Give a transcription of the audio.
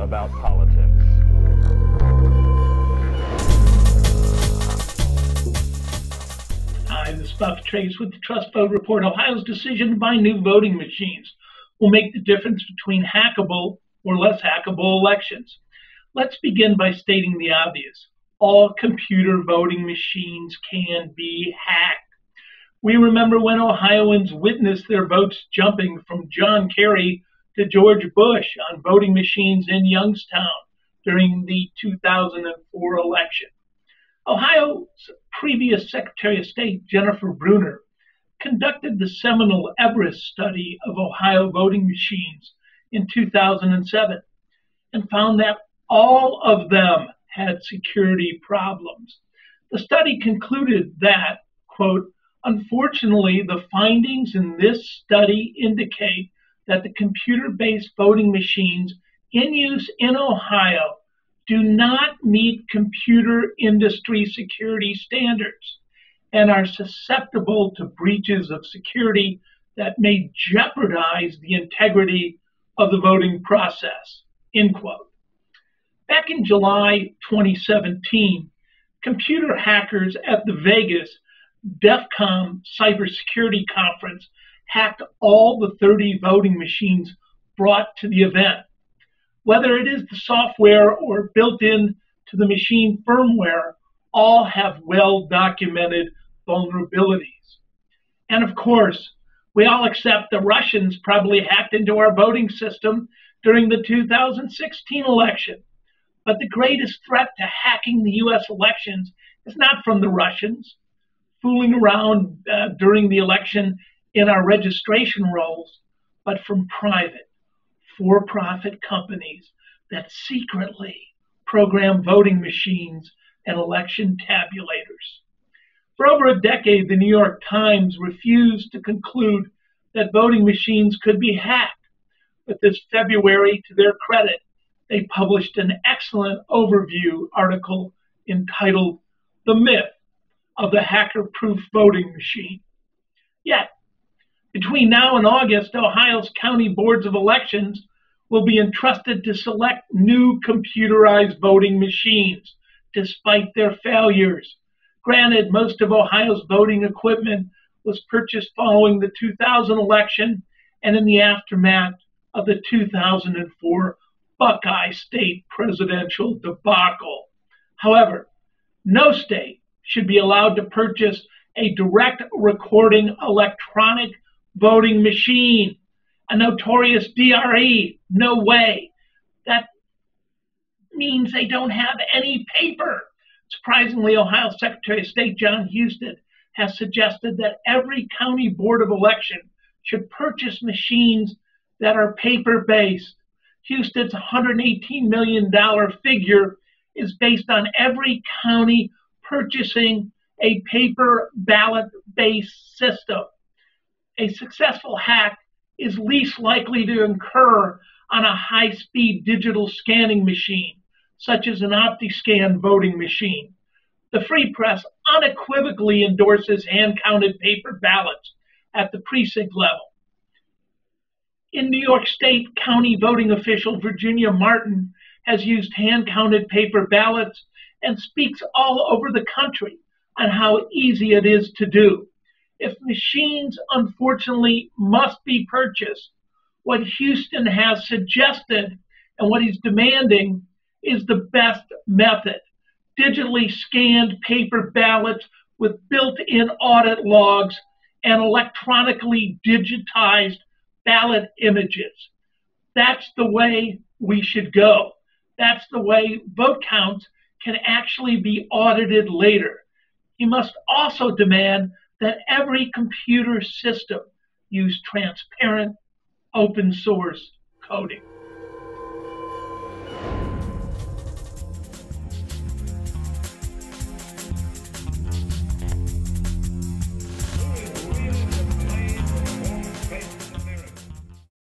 about politics. This is Buck Trace with the TrustVote Report. Ohio's decision to buy new voting machines will make the difference between hackable or less hackable elections. Let's begin by stating the obvious. All computer voting machines can be hacked. We remember when Ohioans witnessed their votes jumping from John Kerry to George Bush on voting machines in Youngstown during the 2004 election. Ohio's previous Secretary of State, Jennifer Brunner, conducted the seminal Everest study of Ohio voting machines in 2007 and found that all of them had security problems. The study concluded that, quote, unfortunately, the findings in this study indicate that the computer based voting machines in use in Ohio do not meet computer industry security standards and are susceptible to breaches of security that may jeopardize the integrity of the voting process. End quote. Back in July 2017, computer hackers at the Vegas DEF CON cybersecurity conference hacked all the 30 voting machines brought to the event. Whether it is the software or built in to the machine firmware, all have well documented vulnerabilities. And of course, we all accept the Russians probably hacked into our voting system during the 2016 election. But the greatest threat to hacking the US elections is not from the Russians fooling around uh, during the election in our registration rolls, but from private, for profit companies that secretly program voting machines and election tabulators. For over a decade, the New York Times refused to conclude that voting machines could be hacked. But this February, to their credit, they published an excellent overview article entitled The Myth of the Hacker Proof Voting Machine. Yet, between now and August, Ohio's county boards of elections will be entrusted to select new computerized voting machines, despite their failures. Granted, most of Ohio's voting equipment was purchased following the 2000 election and in the aftermath of the 2004 Buckeye State presidential debacle. However, no state should be allowed to purchase a direct recording electronic voting machine, a notorious DRE. No way. That means they don't have any paper. Surprisingly, Ohio Secretary of State John Husted has suggested that every county board of election should purchase machines that are paper based. Husted's $118 million figure is based on every county purchasing a paper ballot based system a successful hack is least likely to occur on a high speed digital scanning machine, such as an OptiScan voting machine. The Free Press unequivocally endorses hand counted paper ballots at the precinct level. In New York State, county voting official Virginia Martin has used hand counted paper ballots and speaks all over the country on how easy it is to do if machines unfortunately must be purchased, what Husted has suggested and what he's demanding is the best method. Digitally scanned paper ballots with built in audit logs and electronically digitized ballot images. That's the way we should go. That's the way vote counts can actually be audited later. He must also demand that every computer system use transparent open source coding.